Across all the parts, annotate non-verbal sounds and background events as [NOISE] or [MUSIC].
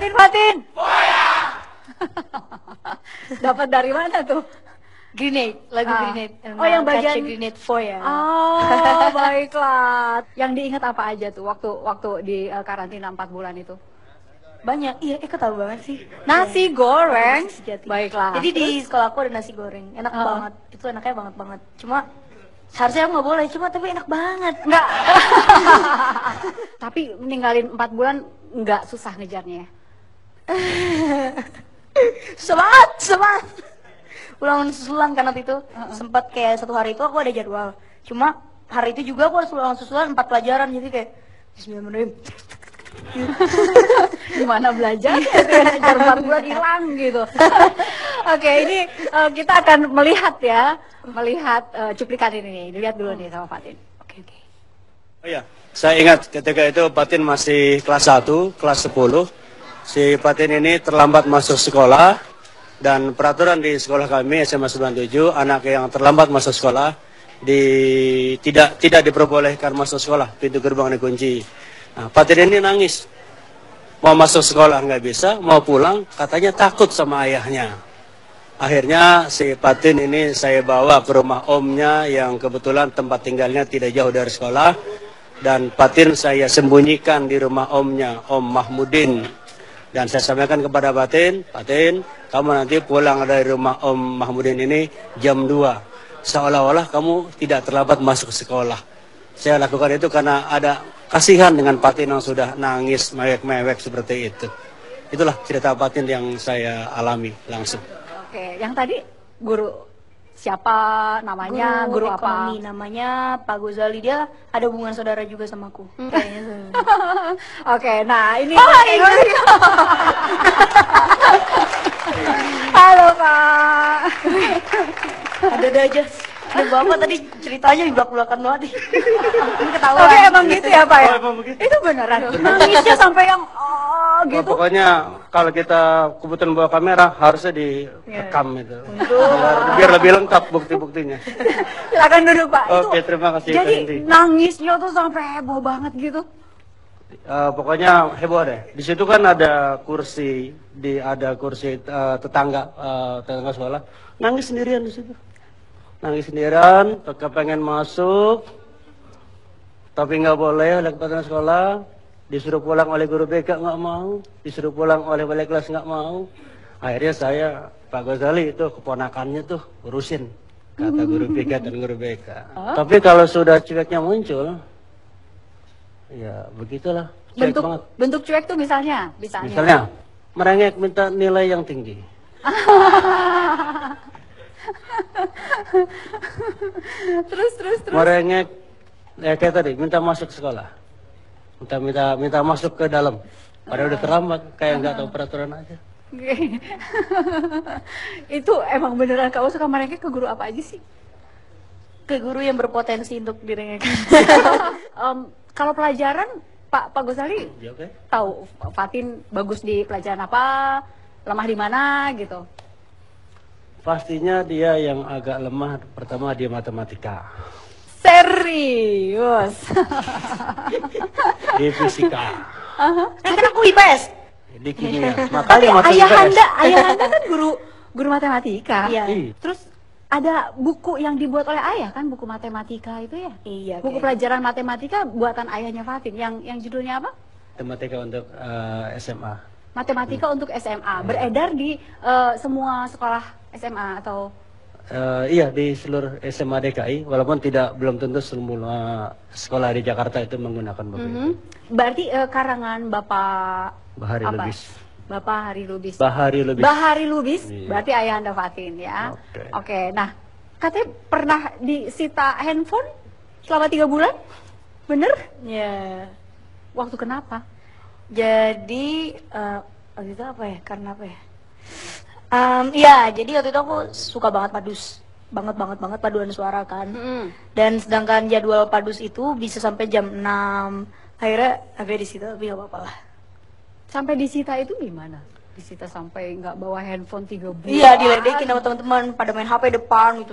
Fatin, Fatin. [LAUGHS] Dapat dari mana tuh? Grenade, lagu Ah. Grenade. Oh, yang bagian- Grenade for ya. Oh, [LAUGHS] baiklah. Yang diingat apa aja tuh waktu waktu di eh, karantina 4 bulan itu? Banyak, iya, Eka tahu banget sih. Nasi goreng. Sejati. Baiklah. Jadi di sekolah aku ada nasi goreng, enak Ah. banget. Itu enaknya banget banget. Cuma seharusnya aku nggak boleh, cuma tapi enak banget. Enggak. [LAUGHS] Tapi meninggalin 4 bulan enggak susah ngejarnya ya? [LAUGHS] Semangat, semangat. Ulangan susulan kan waktu itu sempat kayak satu hari itu aku ada jadwal. Cuma hari itu juga aku harus ulangan susulan empat pelajaran jadi kayak Bismillahirrahmanirrahim. [LAUGHS] Gimana belajar? Ngejar 4 bulan hilang gitu. [LAUGHS] Oke, ini eh, kita akan melihat ya, melihat eh, cuplikan ini nih. Dilihat dulu nih sama Fatin. Oke oke. Oh iya, saya ingat ketika itu Patin masih kelas 1, kelas 10. Si Patin ini terlambat masuk sekolah dan peraturan di sekolah kami SMA 97 anak yang terlambat masuk sekolah di tidak tidak diperbolehkan masuk sekolah, pintu gerbang dikunci. Nah, Patin ini nangis. Mau masuk sekolah nggak bisa, mau pulang katanya takut sama ayahnya. Akhirnya si Patin ini saya bawa ke rumah omnya yang kebetulan tempat tinggalnya tidak jauh dari sekolah. Dan Patin saya sembunyikan di rumah omnya, Om Mahmudin. Dan saya sampaikan kepada Patin, Patin, kamu nanti pulang dari rumah Om Mahmudin ini jam 2. Seolah-olah kamu tidak terlambat masuk sekolah. Saya lakukan itu karena ada kasihan dengan Patin yang sudah nangis mewek-mewek seperti itu. Itulah cerita Patin yang saya alami langsung. Oke, yang tadi guru siapa namanya, guru, apa? ekonomi namanya Pak Gozali dia ada hubungan saudara juga sama aku. Kayaknya tuh. [LAUGHS] Oke, nah ini [LAUGHS] Halo Pak. Ada-ada aja. Ada bapak tadi ceritanya di belak-belakan banget nih. Ini ketahuan. Tapi emang gitu ya Pak ya? Oh, emang begitu. Itu beneran. Nangisnya sampai yang oh Oh, gitu. pokoknya kalau kita kebetulan bawa kamera harusnya direkam itu. Biar, biar lebih lengkap bukti-buktinya. [LAUGHS] Silakan duduk Pak. Oke, terima kasih, Jadi nangisnya tuh sampai heboh banget gitu. Eh, pokoknya heboh deh. Di situ kan ada kursi, di ada kursi eh, tetangga eh, tetangga sekolah. Nangis sendirian di situ. Nangis sendirian, kepengen masuk, tapi nggak boleh oleh kepala sekolah. Disuruh pulang oleh guru BK nggak mau, disuruh pulang oleh wali kelas nggak mau. Akhirnya saya Pak Ghazali itu keponakannya tuh urusin kata guru BK dan guru BK. Tapi kalau sudah cueknya muncul, ya begitulah. Cuek Bentuk banget. bentuk cuek tuh misalnya, misalnya. Misalnya merengek minta nilai yang tinggi. [LAUGHS] terus terus terus. Merengek ya kayak tadi minta masuk sekolah. Minta minta minta masuk ke dalam. Padahal udah terlambat kayak nggak tahu peraturan aja. [LAUGHS] Itu emang beneran kamu suka mereka ke guru apa aja sih? Ke guru yang berpotensi untuk direngekkan. [LAUGHS] Em, kalau pelajaran Pak Pak Gosali Ya oke. tahu Fatin bagus di pelajaran apa, lemah di mana gitu. Pastinya dia yang agak lemah pertama dia matematika, Serius. di fisika, Kan kan aku IPS. di kimia. Tapi Makanya masuk ayah IPS. anda, ayah anda kan guru guru matematika. Iya. Iya. Terus ada buku yang dibuat oleh ayah kan buku matematika itu ya? Iya. Buku kayak- pelajaran matematika buatan ayahnya Fatin yang yang judulnya apa? Matematika untuk eh, SMA. Matematika untuk SMA beredar di eh, semua sekolah SMA atau Eh, iya di seluruh SMA DKI, walaupun tidak belum tentu semua sekolah di Jakarta itu menggunakan buku itu. Mhm. berarti eh, karangan Bapak Bahari apa? Lubis. Bapak Hari Lubis. Bahari Lubis. Bahari Lubis, Iya. berarti ayah anda Fatin ya. Oke. Oke, nah katanya pernah disita handphone selama tiga bulan, bener? Ya. Waktu kenapa? Jadi eh waktu itu apa ya? Karena apa ya? Em, Iya, jadi waktu itu aku suka banget padus, banget banget banget paduan suara kan. Dan sedangkan jadwal padus itu bisa sampai jam 6 Akhirnya akhirnya di situ tapi gak apa-apa lah. Sampai disita itu gimana? Disita sampai nggak bawa handphone tiga bulan? Iya, diledekin sama teman-teman pada main HP depan gitu.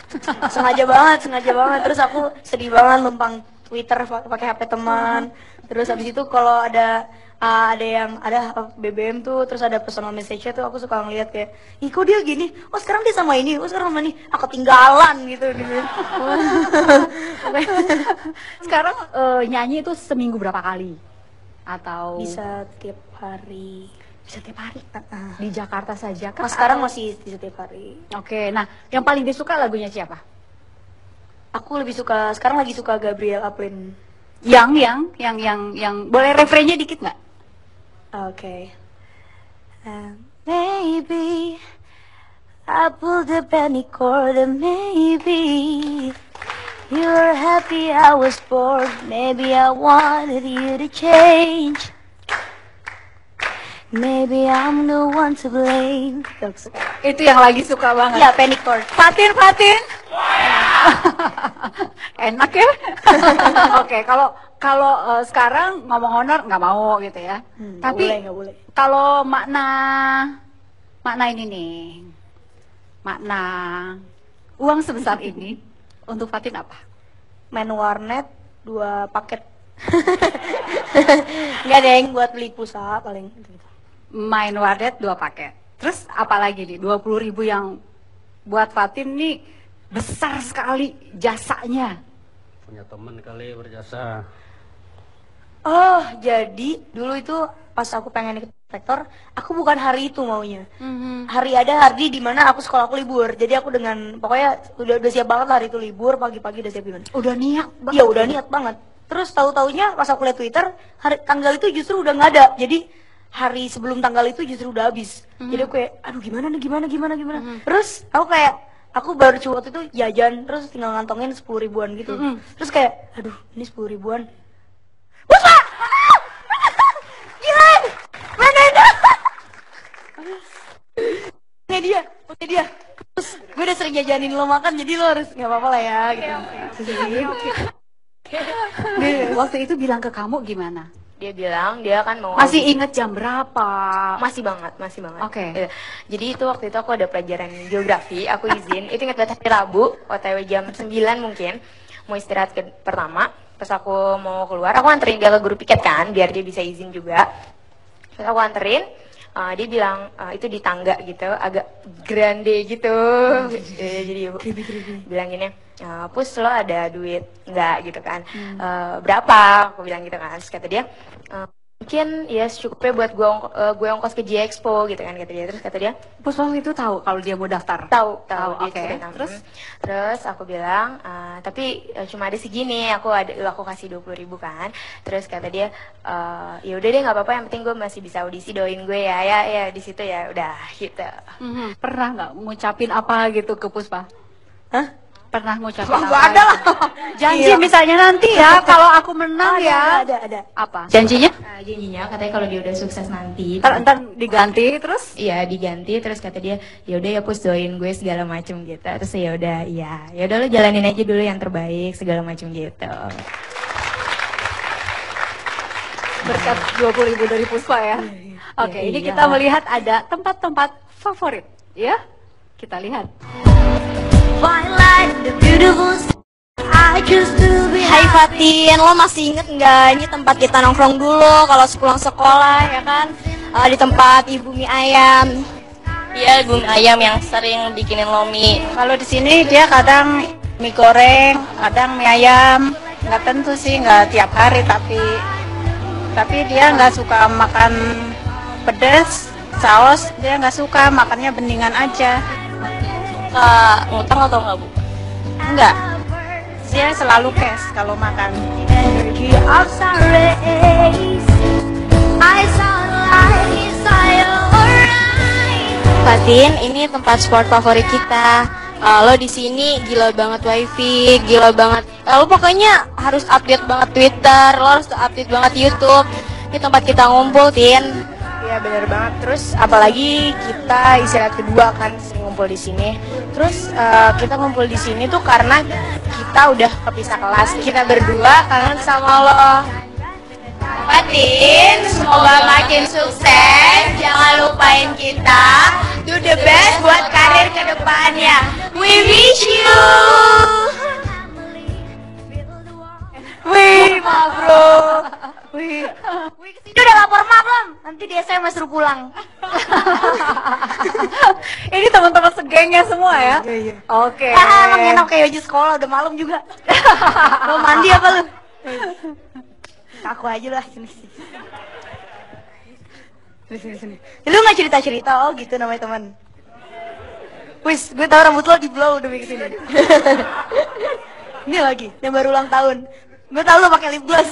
[LAUGHS] sengaja banget, sengaja banget. Terus aku sedih banget numpang Twitter pa- pakai HP teman. Terus habis itu kalau ada uh, ada yang ada BBM tuh terus ada personal message-nya tuh aku suka ngeliat kayak ih kok dia gini oh sekarang dia sama ini oh sekarang sama ini aku tinggalan gitu gitu [LAUGHS] Sekarang eh, nyanyi itu seminggu berapa kali? Atau bisa tiap hari bisa tiap hari? Di Jakarta saja kan? Mas sekarang masih bisa tiap hari Oke, nah yang paling disuka lagunya siapa? aku lebih suka sekarang lagi suka Gabriel Aplin Yang, yang, yang, yang, yang boleh referennya dikit nggak? Okay. Um, maybe I pulled the penny cord and maybe you're happy I was bored. Maybe I wanted you to change. Maybe I'm the one to blame. Itu yang lagi suka banget. Ya, penny cord. Fatin, Fatin. [LAUGHS] Enak ya? [LAUGHS] Oke, kalau kalau eh, sekarang ngomong honor nggak mau gitu ya. Hmm, nggak Tapi boleh, nggak boleh. kalau makna makna ini nih, makna uang sebesar [LAUGHS] ini untuk Fatin apa? Main warnet dua paket. [LAUGHS] Enggak deng, buat beli pulsa paling. Main warnet dua paket. Terus apa lagi nih? 20 ribu yang buat Fatin nih besar sekali jasanya. Punya teman kali berjasa. Oh, jadi dulu itu pas aku pengen ikut rektor, aku bukan hari itu maunya. Hari ada hari di mana aku sekolah aku libur. Jadi aku dengan pokoknya udah udah siap banget lah hari itu libur, pagi-pagi udah siap gimana. Udah niat banget. Iya, udah niat banget. Terus tahu-taunya pas aku lihat Twitter, hari tanggal itu justru udah nggak ada. Jadi hari sebelum tanggal itu justru udah habis. Jadi aku kayak, aduh gimana nih, gimana, gimana, gimana. Terus aku kayak, aku baru cuma waktu itu jajan, terus tinggal ngantongin sepuluh ribuan gitu. Terus kayak, aduh ini sepuluh ribuan. Puspa! Gila! Mana itu? Punya dia, punya dia. Terus gue udah sering jajanin lo makan, jadi lo harus nggak apa-apa lah ya gitu. Dia waktu itu bilang ke kamu gimana? dia bilang dia kan mau Masih inget jam berapa? masih banget masih banget Oke. Iya. jadi itu waktu itu aku ada pelajaran geografi aku izin itu ingat banget hari Rabu otw jam 9 mungkin mau istirahat ke pertama pas aku mau keluar aku anterin dia ke guru piket kan biar dia bisa izin juga. Terus aku anterin uh, dia bilang uh, itu di tangga gitu agak grande gitu. Eh, jadi ibu bilang gini uh, pus lo ada duit nggak? gitu kan. "Eh, berapa? Aku bilang gitu kan. Terus kata dia "Eh, mungkin ya secukupnya buat gue ongko- eh, gue ongkos ke J Expo gitu kan kata dia terus kata dia waktu itu tahu kalau dia mau daftar. tahu tahu oke. ceritain. Terus? Hmm. terus aku bilang "Eh, tapi eh, cuma ada segini aku ada aku kasih dua puluh ribu kan terus kata dia "Eh, ya udah deh nggak apa-apa yang penting gue masih bisa audisi doain gue ya ya ya di situ ya udah gitu Mhm. Pernah nggak ngucapin apa gitu ke Puspa? Hah? Pernah ngucapin apa? nggak ada lah. Janji Iya. misalnya nanti ya [LAUGHS] kalau aku menang ya. Ada, ada, ada. Apa? Janjinya? Nah, janjinya katanya kalau dia udah sukses nanti Ntar, ntar diganti terus? Iya diganti terus kata dia ya udah ya pus doain gue segala macem gitu terus ya udah iya ya udah lo jalanin aja dulu yang terbaik segala macem gitu Berkat 20 ribu dari Puspa ya. Oke, Iya, ini iya. kita melihat ada tempat-tempat favorit ya. Kita lihat. Hai Fatin, lo masih inget nggak ini tempat kita nongkrong dulu kalau pulang sekolah ya kan? Eh, di tempat Ibu Mie Ayam. Iya, bumi ayam yang sering bikinin lomi. Kalau di sini dia kadang mie goreng, kadang mie ayam. Nggak tentu sih, nggak tiap hari tapi tapi dia nggak suka makan pedas, saus dia nggak suka makannya beningan aja. Suka ngutang atau enggak, Bu? Enggak. Dia selalu cash kalau makan. Fatin, ini tempat sport favorit kita. Eh, lo di sini gila banget wifi, gila banget. eh, lo pokoknya harus update banget Twitter, lo harus update banget YouTube. Ini tempat kita ngumpul, Tin. Iya benar banget. Terus apalagi kita istirahat kedua kan sering ngumpul di sini. Terus eh, kita ngumpul di sini tuh karena kita udah kepisah kelas. Kita berdua kangen sama lo. Fatin, semoga makin sukses. Jangan lupain kita. Do the best buat karir ke depannya. We wish you. Wih, mabruk. [LAUGHS] Wih, wih ke sini udah lapor ma belum? Nanti di SMS suruh pulang. [LAUGHS] Ini teman-teman segengnya semua ya? Oke. Ah, emang enak kayak baju sekolah udah malam juga. [LAUGHS] Mau mandi apa lu? [LAUGHS] Aku aja lah sini sini. Sini sini sini. Lu nggak cerita cerita oh gitu namanya teman. Wis, gue tahu rambut lo di blow udah bikin sini. Ini lagi, yang baru ulang tahun. Gue tahu lo pakai lip gloss.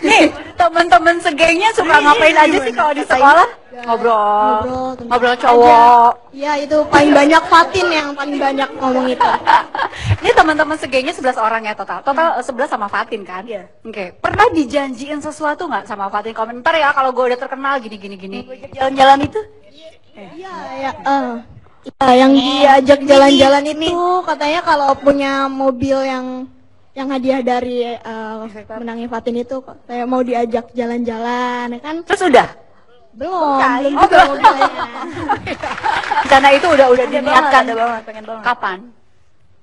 Nih, teman-teman segengnya suka ngapain aja sih kalau di sekolah? Ngobrol. Ngobrol cowok. Iya itu paling banyak Fatin yang paling banyak ngomong itu. [LAUGHS] Ini teman-teman segengnya 11 orang ya total. Total eh, 11 sama Fatin kan? Iya. Oke. Pernah dijanjiin sesuatu nggak sama Fatin? Komentar ya kalau gue udah terkenal gini gini gini. Jalan-jalan itu? Iya ya. eh. Iya, yang diajak jalan-jalan itu katanya kalau punya mobil yang yang hadiah dari eh, menangnya Fatin itu kayak mau diajak jalan-jalan ya kan Terus udah? belum belum Oh, belum. [LAUGHS] itu udah udah diniatkan. ada banget, pengen banget. Kapan?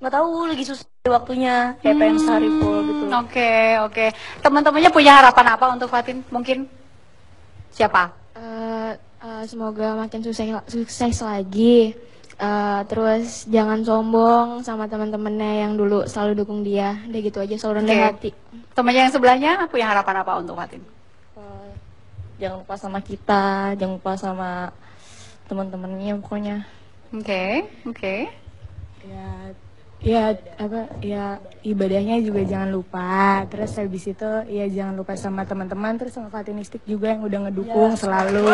Nggak tahu lagi susah waktunya, kayak pengen sehari full gitu. Oke, oke. Teman-temannya punya harapan apa untuk Fatin? Mungkin siapa? Eh, eh, semoga makin sukses sukses lagi Eh, terus jangan sombong sama teman-temannya yang dulu selalu dukung dia udah gitu aja selalu rendah Oke. hati Temannya yang sebelahnya punya harapan apa untuk Fatin? Jangan lupa sama kita, jangan lupa sama teman-temannya pokoknya. Oke, oke. ya ya apa ya ibadahnya juga jangan lupa terus habis itu ya jangan lupa sama teman-teman terus sama Fatinistik juga yang udah ngedukung selalu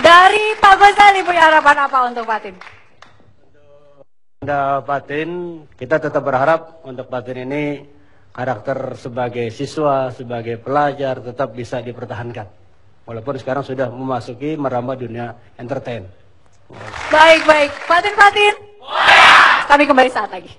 Dari Pak Gosali punya harapan apa untuk Fatin? Anda Fatin, kita tetap berharap untuk Fatin ini karakter sebagai siswa, sebagai pelajar tetap bisa dipertahankan. Walaupun sekarang sudah memasuki merambah dunia entertain. Baik, baik. Fatin, Fatin. Kami kembali saat lagi.